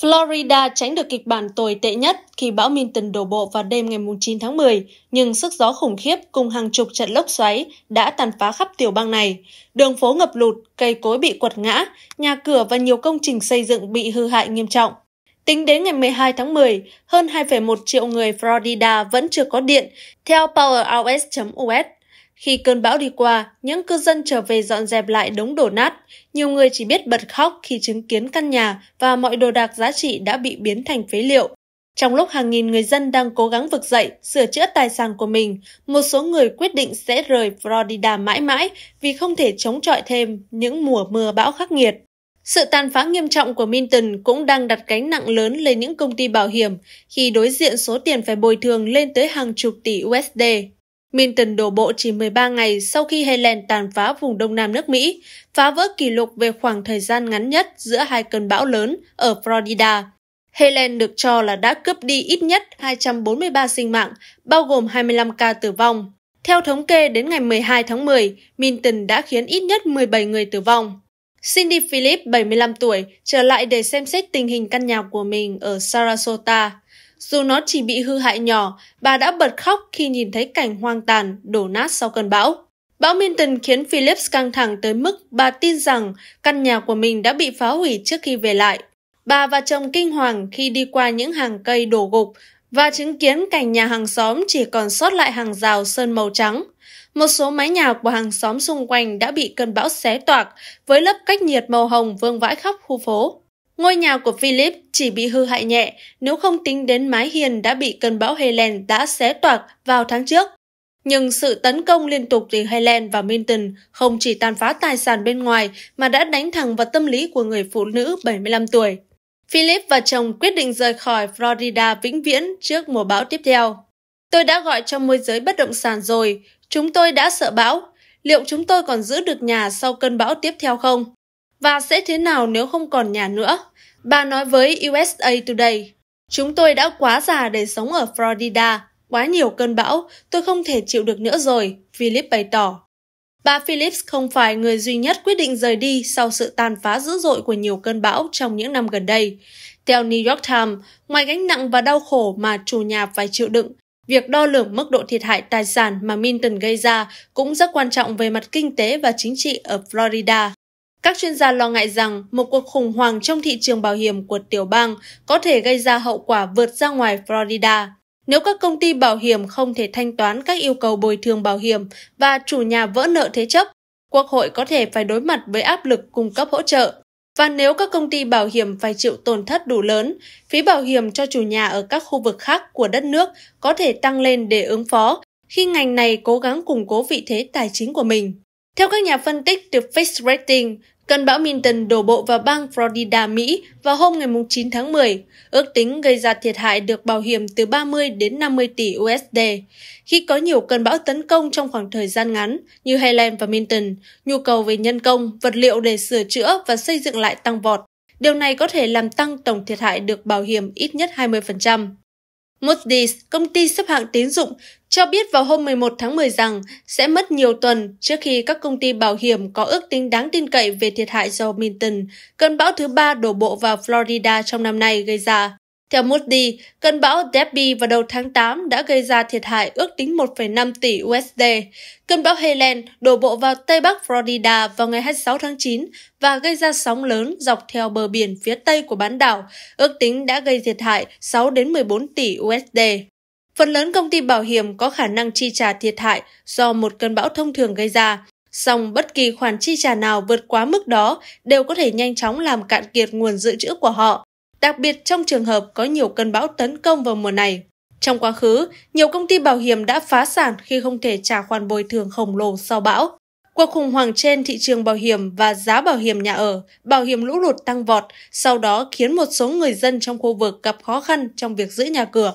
Florida tránh được kịch bản tồi tệ nhất khi bão Milton đổ bộ vào đêm ngày 9 tháng 10, nhưng sức gió khủng khiếp cùng hàng chục trận lốc xoáy đã tàn phá khắp tiểu bang này. Đường phố ngập lụt, cây cối bị quật ngã, nhà cửa và nhiều công trình xây dựng bị hư hại nghiêm trọng. Tính đến ngày 12 tháng 10, hơn 2,1 triệu người Florida vẫn chưa có điện, theo PowerOS.us. Khi cơn bão đi qua, những cư dân trở về dọn dẹp lại đống đổ nát. Nhiều người chỉ biết bật khóc khi chứng kiến căn nhà và mọi đồ đạc giá trị đã bị biến thành phế liệu. Trong lúc hàng nghìn người dân đang cố gắng vực dậy, sửa chữa tài sản của mình, một số người quyết định sẽ rời Florida mãi mãi vì không thể chống chọi thêm những mùa mưa bão khắc nghiệt. Sự tàn phá nghiêm trọng của Minton cũng đang đặt gánh nặng lớn lên những công ty bảo hiểm khi đối diện số tiền phải bồi thường lên tới hàng chục tỷ USD. Minton đổ bộ chỉ 13 ngày sau khi Helen tàn phá vùng đông nam nước Mỹ, phá vỡ kỷ lục về khoảng thời gian ngắn nhất giữa hai cơn bão lớn ở Florida. Helen được cho là đã cướp đi ít nhất 243 sinh mạng, bao gồm 25 ca tử vong. Theo thống kê đến ngày 12 tháng 10, Minton đã khiến ít nhất 17 người tử vong. Cindy Phillips, 75 tuổi, trở lại để xem xét tình hình căn nhà của mình ở Sarasota. Dù nó chỉ bị hư hại nhỏ, bà đã bật khóc khi nhìn thấy cảnh hoang tàn, đổ nát sau cơn bão. Bão Milton khiến Phillips căng thẳng tới mức bà tin rằng căn nhà của mình đã bị phá hủy trước khi về lại. Bà và chồng kinh hoàng khi đi qua những hàng cây đổ gục và chứng kiến cảnh nhà hàng xóm chỉ còn sót lại hàng rào sơn màu trắng. Một số mái nhà của hàng xóm xung quanh đã bị cơn bão xé toạc với lớp cách nhiệt màu hồng vương vãi khắp khu phố. Ngôi nhà của Philip chỉ bị hư hại nhẹ nếu không tính đến mái hiền đã bị cơn bão Helen đã xé toạc vào tháng trước. Nhưng sự tấn công liên tục từ Helen và Minton không chỉ tàn phá tài sản bên ngoài mà đã đánh thẳng vào tâm lý của người phụ nữ 75 tuổi. Philip và chồng quyết định rời khỏi Florida vĩnh viễn trước mùa bão tiếp theo. Tôi đã gọi cho môi giới bất động sản rồi, chúng tôi đã sợ bão. Liệu chúng tôi còn giữ được nhà sau cơn bão tiếp theo không? Và sẽ thế nào nếu không còn nhà nữa? Bà nói với USA Today, Chúng tôi đã quá già để sống ở Florida, quá nhiều cơn bão, tôi không thể chịu được nữa rồi, Philip bày tỏ. Bà Phillips không phải người duy nhất quyết định rời đi sau sự tàn phá dữ dội của nhiều cơn bão trong những năm gần đây. Theo New York Times, ngoài gánh nặng và đau khổ mà chủ nhà phải chịu đựng, việc đo lường mức độ thiệt hại tài sản mà Minton gây ra cũng rất quan trọng về mặt kinh tế và chính trị ở Florida. Các chuyên gia lo ngại rằng một cuộc khủng hoảng trong thị trường bảo hiểm của tiểu bang có thể gây ra hậu quả vượt ra ngoài Florida. Nếu các công ty bảo hiểm không thể thanh toán các yêu cầu bồi thường bảo hiểm và chủ nhà vỡ nợ thế chấp, Quốc hội có thể phải đối mặt với áp lực cung cấp hỗ trợ. Và nếu các công ty bảo hiểm phải chịu tổn thất đủ lớn, phí bảo hiểm cho chủ nhà ở các khu vực khác của đất nước có thể tăng lên để ứng phó khi ngành này cố gắng củng cố vị thế tài chính của mình. Theo các nhà phân tích từ Fitch Rating, cơn bão Milton đổ bộ vào bang Florida, Mỹ vào hôm ngày 9 tháng 10, ước tính gây ra thiệt hại được bảo hiểm từ 30 đến 50 tỷ USD. Khi có nhiều cơn bão tấn công trong khoảng thời gian ngắn như Helen và Milton, nhu cầu về nhân công, vật liệu để sửa chữa và xây dựng lại tăng vọt. Điều này có thể làm tăng tổng thiệt hại được bảo hiểm ít nhất 20%. Moody's, công ty xếp hạng tín dụng, cho biết vào hôm 11 tháng 10 rằng sẽ mất nhiều tuần trước khi các công ty bảo hiểm có ước tính đáng tin cậy về thiệt hại do Milton, cơn bão thứ ba đổ bộ vào Florida trong năm nay gây ra. Theo Moody, cơn bão Debbie vào đầu tháng 8 đã gây ra thiệt hại ước tính 1,5 tỷ USD. Cơn bão Helen đổ bộ vào Tây Bắc Florida vào ngày 26 tháng 9 và gây ra sóng lớn dọc theo bờ biển phía Tây của bán đảo, ước tính đã gây thiệt hại 6 đến 14 tỷ USD. Phần lớn công ty bảo hiểm có khả năng chi trả thiệt hại do một cơn bão thông thường gây ra, song bất kỳ khoản chi trả nào vượt quá mức đó đều có thể nhanh chóng làm cạn kiệt nguồn dự trữ của họ đặc biệt trong trường hợp có nhiều cơn bão tấn công vào mùa này. Trong quá khứ, nhiều công ty bảo hiểm đã phá sản khi không thể trả khoản bồi thường khổng lồ sau bão. Cuộc khủng hoảng trên thị trường bảo hiểm và giá bảo hiểm nhà ở, bảo hiểm lũ lụt tăng vọt, sau đó khiến một số người dân trong khu vực gặp khó khăn trong việc giữ nhà cửa.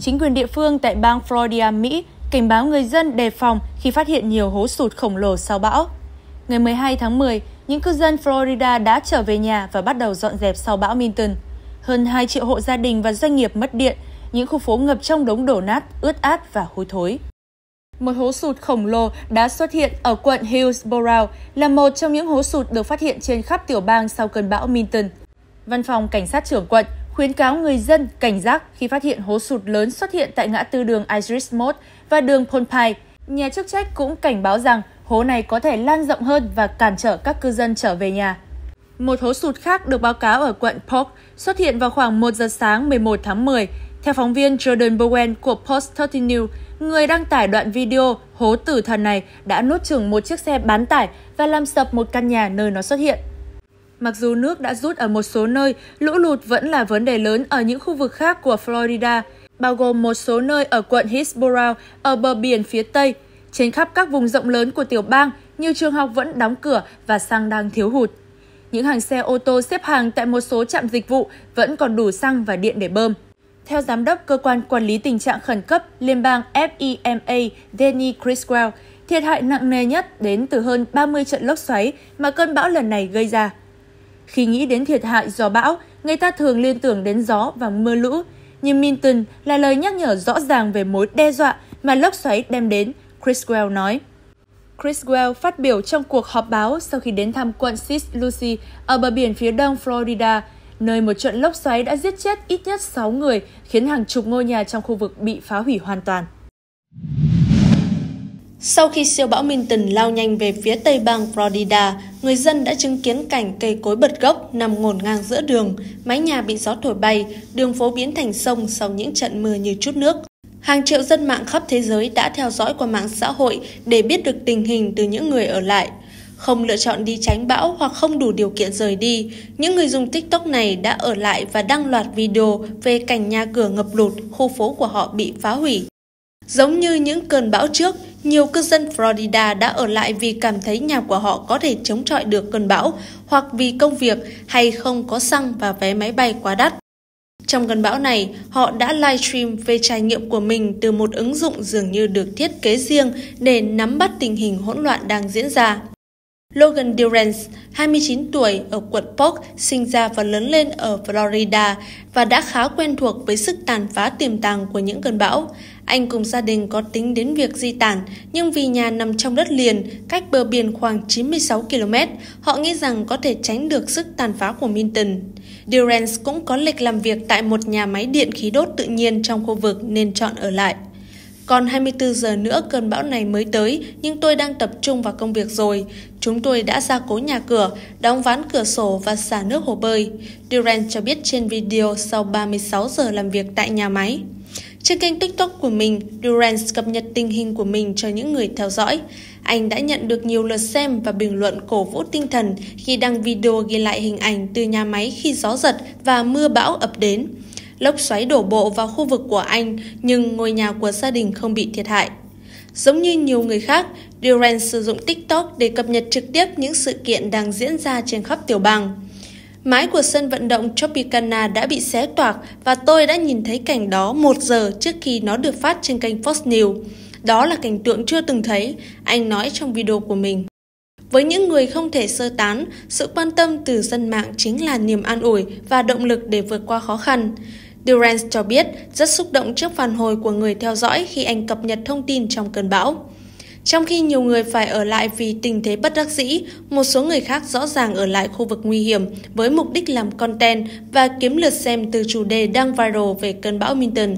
Chính quyền địa phương tại bang Florida, Mỹ cảnh báo người dân đề phòng khi phát hiện nhiều hố sụt khổng lồ sau bão. Ngày 12 tháng 10, những cư dân Florida đã trở về nhà và bắt đầu dọn dẹp sau bão Milton. Hơn 2 triệu hộ gia đình và doanh nghiệp mất điện, những khu phố ngập trong đống đổ nát, ướt át và hôi thối. Một hố sụt khổng lồ đã xuất hiện ở quận Hillsborough, là một trong những hố sụt được phát hiện trên khắp tiểu bang sau cơn bão Milton. Văn phòng Cảnh sát trưởng quận khuyến cáo người dân cảnh giác khi phát hiện hố sụt lớn xuất hiện tại ngã tư đường Iris Mode và đường Ponpai. Nhà chức trách cũng cảnh báo rằng hố này có thể lan rộng hơn và cản trở các cư dân trở về nhà. Một hố sụt khác được báo cáo ở quận Polk xuất hiện vào khoảng 1 giờ sáng 11 tháng 10. Theo phóng viên Jordan Bowen của Post 30 News, người đăng tải đoạn video hố tử thần này đã nuốt chừng một chiếc xe bán tải và làm sập một căn nhà nơi nó xuất hiện. Mặc dù nước đã rút ở một số nơi, lũ lụt vẫn là vấn đề lớn ở những khu vực khác của Florida, bao gồm một số nơi ở quận Hillsborough ở bờ biển phía Tây. Trên khắp các vùng rộng lớn của tiểu bang, nhiều trường học vẫn đóng cửa và xăng đang thiếu hụt. Những hàng xe ô tô xếp hàng tại một số trạm dịch vụ vẫn còn đủ xăng và điện để bơm. Theo Giám đốc Cơ quan Quản lý Tình trạng Khẩn cấp Liên bang FEMA Danny Criswell, thiệt hại nặng nề nhất đến từ hơn 30 trận lốc xoáy mà cơn bão lần này gây ra. Khi nghĩ đến thiệt hại do bão, người ta thường liên tưởng đến gió và mưa lũ, nhưng Minton là lời nhắc nhở rõ ràng về mối đe dọa mà lốc xoáy đem đến, Criswell nói. Criswell phát biểu trong cuộc họp báo sau khi đến thăm quận St. Lucie ở bờ biển phía đông Florida, nơi một trận lốc xoáy đã giết chết ít nhất 6 người, khiến hàng chục ngôi nhà trong khu vực bị phá hủy hoàn toàn. Sau khi siêu bão Milton lao nhanh về phía tây bang Florida, người dân đã chứng kiến cảnh cây cối bật gốc nằm ngổn ngang giữa đường, mái nhà bị gió thổi bay, đường phố biến thành sông sau những trận mưa như chút nước. Hàng triệu dân mạng khắp thế giới đã theo dõi qua mạng xã hội để biết được tình hình từ những người ở lại. Không lựa chọn đi tránh bão hoặc không đủ điều kiện rời đi, những người dùng TikTok này đã ở lại và đăng loạt video về cảnh nhà cửa ngập lụt, khu phố của họ bị phá hủy. Giống như những cơn bão trước, nhiều cư dân Florida đã ở lại vì cảm thấy nhà của họ có thể chống chọi được cơn bão hoặc vì công việc hay không có xăng và vé máy bay quá đắt. Trong cơn bão này, họ đã livestream về trải nghiệm của mình từ một ứng dụng dường như được thiết kế riêng để nắm bắt tình hình hỗn loạn đang diễn ra. Logan Durance, 29 tuổi, ở quận Polk, sinh ra và lớn lên ở Florida và đã khá quen thuộc với sức tàn phá tiềm tàng của những cơn bão. Anh cùng gia đình có tính đến việc di tản, nhưng vì nhà nằm trong đất liền, cách bờ biển khoảng 96 km, họ nghĩ rằng có thể tránh được sức tàn phá của Minton. Durance cũng có lịch làm việc tại một nhà máy điện khí đốt tự nhiên trong khu vực nên chọn ở lại. Còn 24 giờ nữa cơn bão này mới tới, nhưng tôi đang tập trung vào công việc rồi. Chúng tôi đã ra cố nhà cửa, đóng ván cửa sổ và xả nước hồ bơi. Durant cho biết trên video sau 36 giờ làm việc tại nhà máy. Trên kênh TikTok của mình, Durant cập nhật tình hình của mình cho những người theo dõi. Anh đã nhận được nhiều lượt xem và bình luận cổ vũ tinh thần khi đăng video ghi lại hình ảnh từ nhà máy khi gió giật và mưa bão ập đến. Lốc xoáy đổ bộ vào khu vực của anh, nhưng ngôi nhà của gia đình không bị thiệt hại. Giống như nhiều người khác, Duran sử dụng TikTok để cập nhật trực tiếp những sự kiện đang diễn ra trên khắp tiểu bang. Mái của sân vận động Tropicana đã bị xé toạc và tôi đã nhìn thấy cảnh đó một giờ trước khi nó được phát trên kênh Fox News. Đó là cảnh tượng chưa từng thấy, anh nói trong video của mình. Với những người không thể sơ tán, sự quan tâm từ dân mạng chính là niềm an ủi và động lực để vượt qua khó khăn. Durant cho biết rất xúc động trước phản hồi của người theo dõi khi anh cập nhật thông tin trong cơn bão. Trong khi nhiều người phải ở lại vì tình thế bất đắc dĩ, một số người khác rõ ràng ở lại khu vực nguy hiểm với mục đích làm content và kiếm lượt xem từ chủ đề đang viral về cơn bão Milton.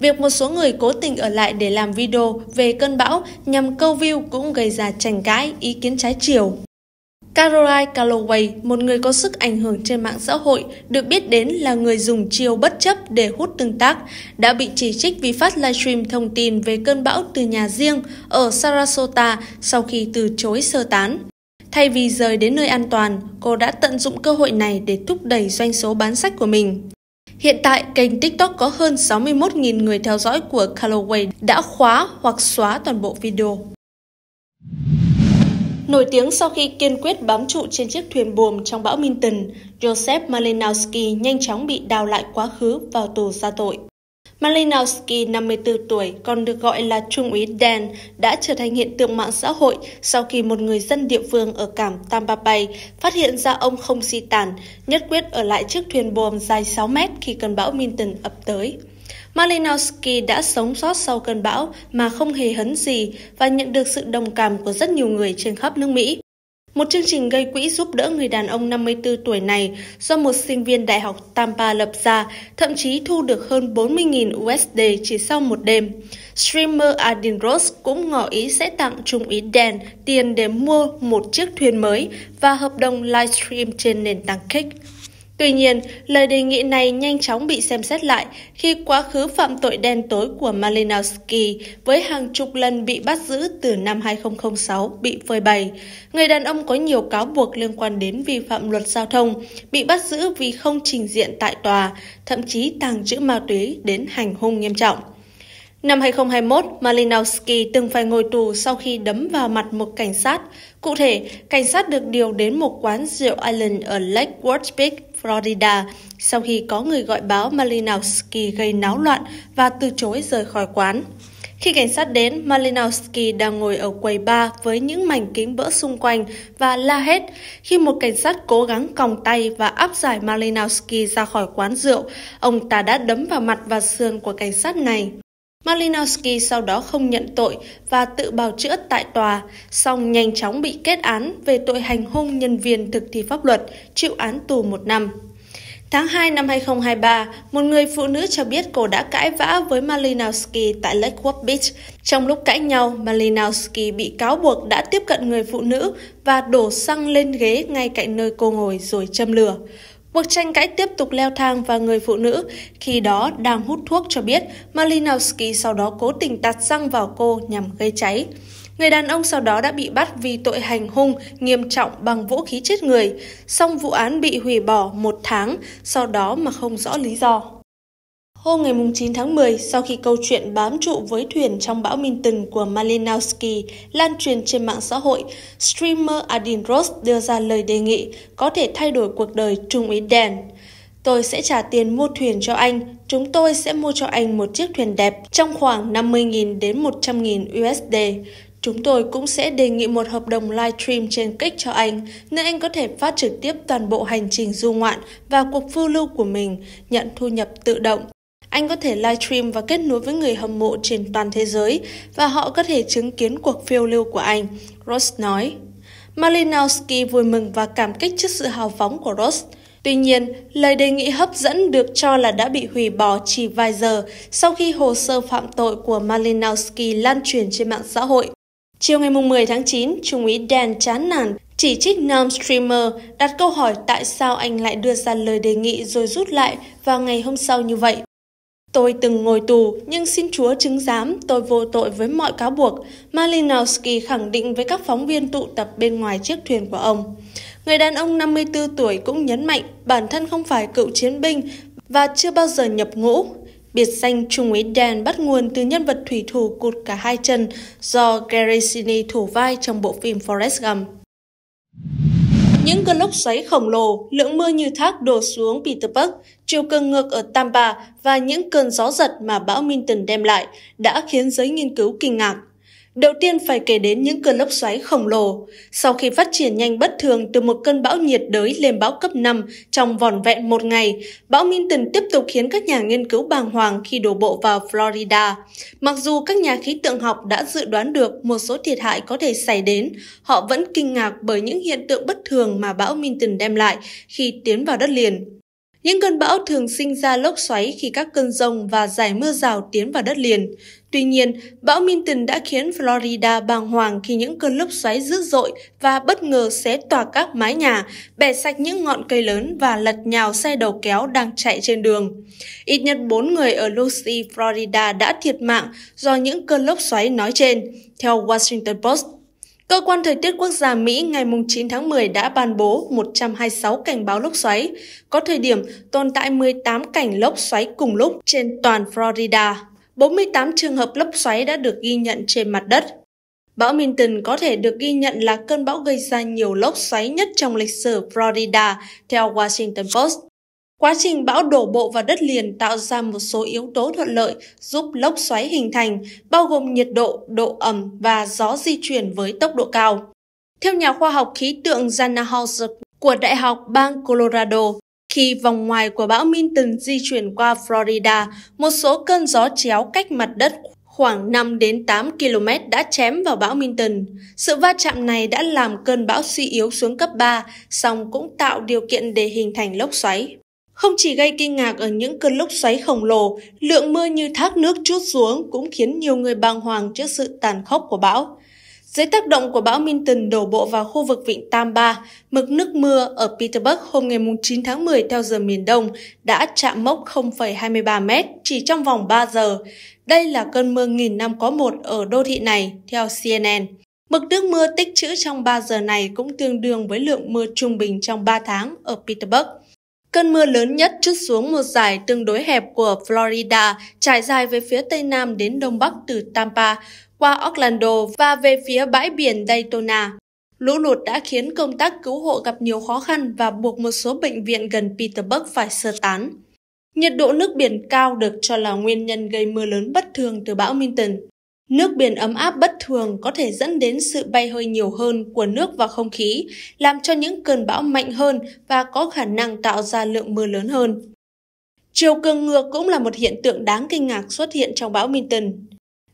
Việc một số người cố tình ở lại để làm video về cơn bão nhằm câu view cũng gây ra tranh cãi, ý kiến trái chiều. Caroline Calloway, một người có sức ảnh hưởng trên mạng xã hội, được biết đến là người dùng chiêu bất chấp để hút tương tác, đã bị chỉ trích vì phát livestream thông tin về cơn bão từ nhà riêng ở Sarasota sau khi từ chối sơ tán. Thay vì rời đến nơi an toàn, cô đã tận dụng cơ hội này để thúc đẩy doanh số bán sách của mình. Hiện tại, kênh TikTok có hơn 61.000 người theo dõi của Calloway đã khóa hoặc xóa toàn bộ video. Nổi tiếng sau khi kiên quyết bám trụ trên chiếc thuyền buồm trong bão Minton, Joseph Malinowski nhanh chóng bị đào lại quá khứ vào tù ra tội. Malinowski, 54 tuổi, còn được gọi là Trung úy Dan, đã trở thành hiện tượng mạng xã hội sau khi một người dân địa phương ở cảng Tampa Bay phát hiện ra ông không di tản, nhất quyết ở lại chiếc thuyền buồm dài 6 mét khi cơn bão Minton ập tới. Malinowski đã sống sót sau cơn bão mà không hề hấn gì và nhận được sự đồng cảm của rất nhiều người trên khắp nước Mỹ. Một chương trình gây quỹ giúp đỡ người đàn ông 54 tuổi này do một sinh viên đại học Tampa lập ra, thậm chí thu được hơn 40.000 USD chỉ sau một đêm. Streamer Adin Ross cũng ngỏ ý sẽ tặng Trung úy Dan tiền để mua một chiếc thuyền mới và hợp đồng livestream trên nền tảng Kick. Tuy nhiên, lời đề nghị này nhanh chóng bị xem xét lại khi quá khứ phạm tội đen tối của Malinowski với hàng chục lần bị bắt giữ từ năm 2006 bị phơi bày. Người đàn ông có nhiều cáo buộc liên quan đến vi phạm luật giao thông, bị bắt giữ vì không trình diện tại tòa, thậm chí tàng trữ ma túy đến hành hung nghiêm trọng. Năm 2021, Malinowski từng phải ngồi tù sau khi đấm vào mặt một cảnh sát. Cụ thể, cảnh sát được điều đến một quán rượu Island ở Lake Worth Beach, Florida, sau khi có người gọi báo Malinowski gây náo loạn và từ chối rời khỏi quán. Khi cảnh sát đến, Malinowski đang ngồi ở quầy bar với những mảnh kính vỡ xung quanh và la hét. Khi một cảnh sát cố gắng còng tay và áp giải Malinowski ra khỏi quán rượu, ông ta đã đấm vào mặt và xương của cảnh sát này. Malinowski sau đó không nhận tội và tự bào chữa tại tòa, song nhanh chóng bị kết án về tội hành hung nhân viên thực thi pháp luật, chịu án tù một năm. Tháng 2 năm 2023, một người phụ nữ cho biết cô đã cãi vã với Malinowski tại Lakewood Beach. Trong lúc cãi nhau, Malinowski bị cáo buộc đã tiếp cận người phụ nữ và đổ xăng lên ghế ngay cạnh nơi cô ngồi rồi châm lửa. Cuộc tranh cãi tiếp tục leo thang và người phụ nữ khi đó đang hút thuốc cho biết Malinowski sau đó cố tình tạt xăng vào cô nhằm gây cháy. Người đàn ông sau đó đã bị bắt vì tội hành hung nghiêm trọng bằng vũ khí chết người, song vụ án bị hủy bỏ một tháng sau đó mà không rõ lý do. Hôm ngày 9 tháng 10, sau khi câu chuyện bám trụ với thuyền trong bão Minton của Malinowski lan truyền trên mạng xã hội, streamer Adin Ross đưa ra lời đề nghị có thể thay đổi cuộc đời Trung úy Dan. Tôi sẽ trả tiền mua thuyền cho anh, chúng tôi sẽ mua cho anh một chiếc thuyền đẹp trong khoảng 50.000 đến 100.000 USD. Chúng tôi cũng sẽ đề nghị một hợp đồng livestream trên kích cho anh, nơi anh có thể phát trực tiếp toàn bộ hành trình du ngoạn và cuộc phiêu lưu của mình, nhận thu nhập tự động. Anh có thể livestream và kết nối với người hâm mộ trên toàn thế giới và họ có thể chứng kiến cuộc phiêu lưu của anh, Ross nói. Malinowski vui mừng và cảm kích trước sự hào phóng của Ross. Tuy nhiên, lời đề nghị hấp dẫn được cho là đã bị hủy bỏ chỉ vài giờ sau khi hồ sơ phạm tội của Malinowski lan truyền trên mạng xã hội. Chiều ngày 10 tháng 9, Trung úy Dan chán nản chỉ trích nam streamer đặt câu hỏi tại sao anh lại đưa ra lời đề nghị rồi rút lại vào ngày hôm sau như vậy. Tôi từng ngồi tù, nhưng xin Chúa chứng giám tôi vô tội với mọi cáo buộc, Malinowski khẳng định với các phóng viên tụ tập bên ngoài chiếc thuyền của ông. Người đàn ông 54 tuổi cũng nhấn mạnh bản thân không phải cựu chiến binh và chưa bao giờ nhập ngũ. Biệt danh Trung úy Dan bắt nguồn từ nhân vật thủy thủ cụt cả hai chân do Gary Sinise thủ vai trong bộ phim Forrest Gump. Những cơn lốc xoáy khổng lồ, lượng mưa như thác đổ xuống Petersburg, chiều cường ngược ở Tampa và những cơn gió giật mà bão Minton đem lại đã khiến giới nghiên cứu kinh ngạc. Đầu tiên phải kể đến những cơn lốc xoáy khổng lồ. Sau khi phát triển nhanh bất thường từ một cơn bão nhiệt đới lên bão cấp 5 trong vòn vẹn một ngày, bão Minton tiếp tục khiến các nhà nghiên cứu bàng hoàng khi đổ bộ vào Florida. Mặc dù các nhà khí tượng học đã dự đoán được một số thiệt hại có thể xảy đến, họ vẫn kinh ngạc bởi những hiện tượng bất thường mà bão Minton đem lại khi tiến vào đất liền. Những cơn bão thường sinh ra lốc xoáy khi các cơn rông và giải mưa rào tiến vào đất liền. Tuy nhiên, bão Milton đã khiến Florida bàng hoàng khi những cơn lốc xoáy dữ dội và bất ngờ xé tỏa các mái nhà, bẻ sạch những ngọn cây lớn và lật nhào xe đầu kéo đang chạy trên đường. Ít nhất 4 người ở Lucy, Florida đã thiệt mạng do những cơn lốc xoáy nói trên, theo Washington Post. Cơ quan Thời tiết Quốc gia Mỹ ngày 9 tháng 10 đã ban bố 126 cảnh báo lốc xoáy, có thời điểm tồn tại 18 cảnh lốc xoáy cùng lúc trên toàn Florida. 48 trường hợp lốc xoáy đã được ghi nhận trên mặt đất. Bão Minton có thể được ghi nhận là cơn bão gây ra nhiều lốc xoáy nhất trong lịch sử Florida, theo Washington Post. Quá trình bão đổ bộ vào đất liền tạo ra một số yếu tố thuận lợi giúp lốc xoáy hình thành, bao gồm nhiệt độ, độ ẩm và gió di chuyển với tốc độ cao. Theo nhà khoa học khí tượng Jana Hauser của Đại học bang Colorado, khi vòng ngoài của bão Milton di chuyển qua Florida, một số cơn gió chéo cách mặt đất khoảng 5 đến 8 km đã chém vào bão Milton. Sự va chạm này đã làm cơn bão suy yếu xuống cấp 3, song cũng tạo điều kiện để hình thành lốc xoáy. Không chỉ gây kinh ngạc ở những cơn lốc xoáy khổng lồ, lượng mưa như thác nước chút xuống cũng khiến nhiều người bàng hoàng trước sự tàn khốc của bão. Dưới tác động của bão Minton đổ bộ vào khu vực vịnh Tampa, mực nước mưa ở Petersburg hôm ngày 9 tháng 10 theo giờ miền Đông đã chạm mốc 0,23 mét chỉ trong vòng 3 giờ. Đây là cơn mưa nghìn năm có một ở đô thị này, theo CNN. Mực nước mưa tích trữ trong 3 giờ này cũng tương đương với lượng mưa trung bình trong 3 tháng ở Petersburg. Cơn mưa lớn nhất trút xuống một dải tương đối hẹp của Florida, trải dài về phía tây nam đến đông bắc từ Tampa, qua Orlando và về phía bãi biển Daytona. Lũ lụt đã khiến công tác cứu hộ gặp nhiều khó khăn và buộc một số bệnh viện gần Petersburg phải sơ tán. Nhiệt độ nước biển cao được cho là nguyên nhân gây mưa lớn bất thường từ bão Minton. Nước biển ấm áp bất thường có thể dẫn đến sự bay hơi nhiều hơn của nước và không khí, làm cho những cơn bão mạnh hơn và có khả năng tạo ra lượng mưa lớn hơn. Chiều cường ngược cũng là một hiện tượng đáng kinh ngạc xuất hiện trong bão Minton.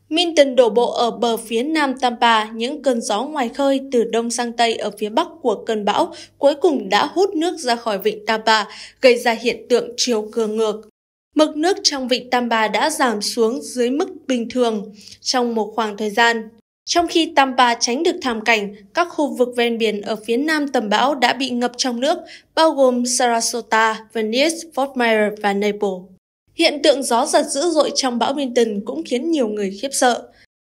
Minton đổ bộ ở bờ phía nam Tampa, những cơn gió ngoài khơi từ đông sang tây ở phía bắc của cơn bão cuối cùng đã hút nước ra khỏi vịnh Tampa, gây ra hiện tượng chiều cường ngược. Mực nước trong vịnh Tampa đã giảm xuống dưới mức bình thường trong một khoảng thời gian. Trong khi Tampa tránh được thảm cảnh, các khu vực ven biển ở phía nam tầm bão đã bị ngập trong nước, bao gồm Sarasota, Venice, Fort Myers và Naples. Hiện tượng gió giật dữ dội trong bão Milton cũng khiến nhiều người khiếp sợ.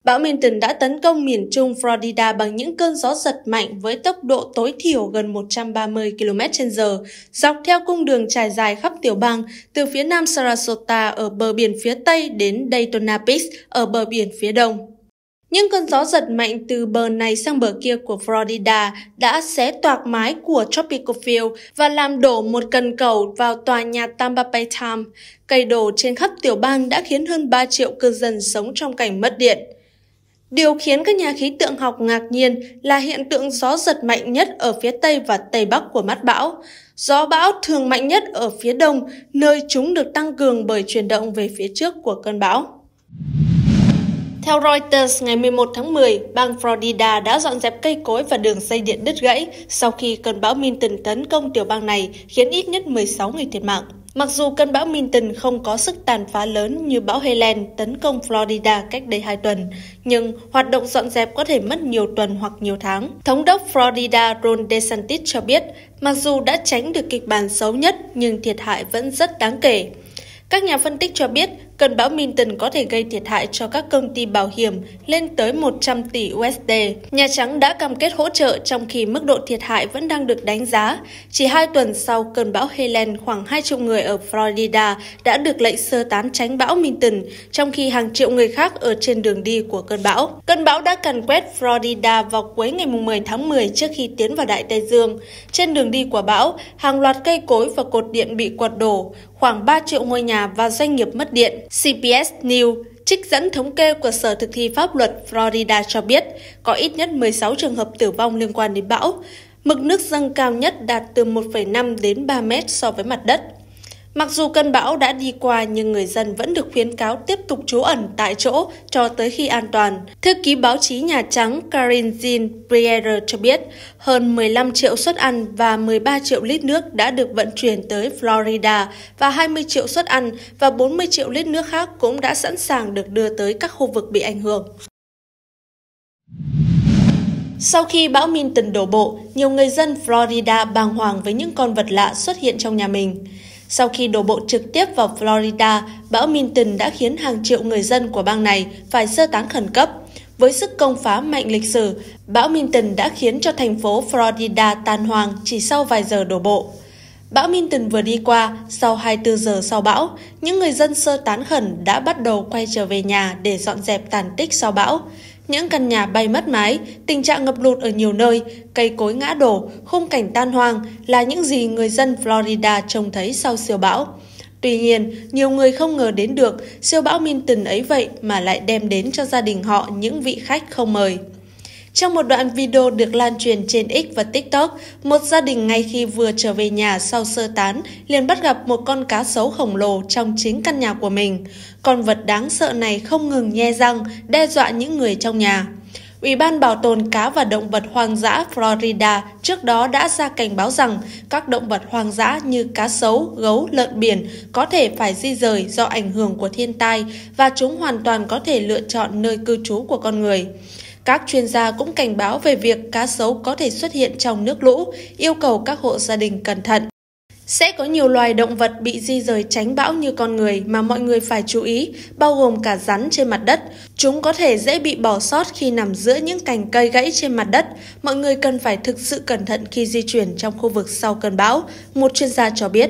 Bão Milton đã tấn công miền trung Florida bằng những cơn gió giật mạnh với tốc độ tối thiểu gần 130 km/h, dọc theo cung đường trải dài khắp tiểu bang từ phía nam Sarasota ở bờ biển phía tây đến Daytona Beach ở bờ biển phía đông. Những cơn gió giật mạnh từ bờ này sang bờ kia của Florida đã xé toạc mái của Tropical Field và làm đổ một cần cầu vào tòa nhà Tampa Bay Time. Cây đổ trên khắp tiểu bang đã khiến hơn 3 triệu cư dân sống trong cảnh mất điện. Điều khiến các nhà khí tượng học ngạc nhiên là hiện tượng gió giật mạnh nhất ở phía tây và tây bắc của mắt bão. Gió bão thường mạnh nhất ở phía đông, nơi chúng được tăng cường bởi chuyển động về phía trước của cơn bão. Theo Reuters, ngày 11 tháng 10, bang Florida đã dọn dẹp cây cối và đường dây điện đứt gãy sau khi cơn bão Milton tấn công tiểu bang này, khiến ít nhất 16 người thiệt mạng. Mặc dù cơn bão Milton không có sức tàn phá lớn như bão Helen tấn công Florida cách đây 2 tuần, nhưng hoạt động dọn dẹp có thể mất nhiều tuần hoặc nhiều tháng. Thống đốc Florida Ron DeSantis cho biết, mặc dù đã tránh được kịch bản xấu nhất nhưng thiệt hại vẫn rất đáng kể. Các nhà phân tích cho biết cơn bão Milton có thể gây thiệt hại cho các công ty bảo hiểm lên tới 100 tỷ USD. Nhà Trắng đã cam kết hỗ trợ trong khi mức độ thiệt hại vẫn đang được đánh giá. Chỉ hai tuần sau cơn bão Helen, khoảng 2 triệu người ở Florida đã được lệnh sơ tán tránh bão Milton, trong khi hàng triệu người khác ở trên đường đi của cơn bão. Cơn bão đã càn quét Florida vào cuối ngày 10 tháng 10 trước khi tiến vào Đại Tây Dương. Trên đường đi của bão, hàng loạt cây cối và cột điện bị quật đổ, khoảng 3 triệu ngôi nhà và doanh nghiệp mất điện. CBS News trích dẫn thống kê của Sở Thực thi Pháp luật Florida cho biết có ít nhất 16 trường hợp tử vong liên quan đến bão. Mực nước dâng cao nhất đạt từ 1,5 đến 3 mét so với mặt đất. Mặc dù cơn bão đã đi qua nhưng người dân vẫn được khuyến cáo tiếp tục trú ẩn tại chỗ cho tới khi an toàn. Thư ký báo chí Nhà Trắng Karin Jean-Pierre cho biết hơn 15 triệu suất ăn và 13 triệu lít nước đã được vận chuyển tới Florida và 20 triệu suất ăn và 40 triệu lít nước khác cũng đã sẵn sàng được đưa tới các khu vực bị ảnh hưởng. Sau khi bão Milton đổ bộ, nhiều người dân Florida bàng hoàng với những con vật lạ xuất hiện trong nhà mình. Sau khi đổ bộ trực tiếp vào Florida, bão Milton đã khiến hàng triệu người dân của bang này phải sơ tán khẩn cấp. Với sức công phá mạnh lịch sử, bão Milton đã khiến cho thành phố Florida tan hoang chỉ sau vài giờ đổ bộ. Bão Milton vừa đi qua, sau 24 giờ sau bão, những người dân sơ tán khẩn đã bắt đầu quay trở về nhà để dọn dẹp tàn tích sau bão. Những căn nhà bay mất mái, tình trạng ngập lụt ở nhiều nơi, cây cối ngã đổ, khung cảnh tan hoang là những gì người dân Florida trông thấy sau siêu bão. Tuy nhiên, nhiều người không ngờ đến được siêu bão Minton ấy vậy mà lại đem đến cho gia đình họ những vị khách không mời. Trong một đoạn video được lan truyền trên X và TikTok, một gia đình ngay khi vừa trở về nhà sau sơ tán liền bắt gặp một con cá sấu khổng lồ trong chính căn nhà của mình. Con vật đáng sợ này không ngừng nhe răng, đe dọa những người trong nhà. Ủy ban Bảo tồn cá và động vật hoang dã Florida trước đó đã ra cảnh báo rằng các động vật hoang dã như cá sấu, gấu, lợn biển có thể phải di rời do ảnh hưởng của thiên tai và chúng hoàn toàn có thể lựa chọn nơi cư trú của con người. Các chuyên gia cũng cảnh báo về việc cá sấu có thể xuất hiện trong nước lũ, yêu cầu các hộ gia đình cẩn thận. Sẽ có nhiều loài động vật bị di rời tránh bão như con người mà mọi người phải chú ý, bao gồm cả rắn trên mặt đất. Chúng có thể dễ bị bỏ sót khi nằm giữa những cành cây gãy trên mặt đất. Mọi người cần phải thực sự cẩn thận khi di chuyển trong khu vực sau cơn bão, một chuyên gia cho biết.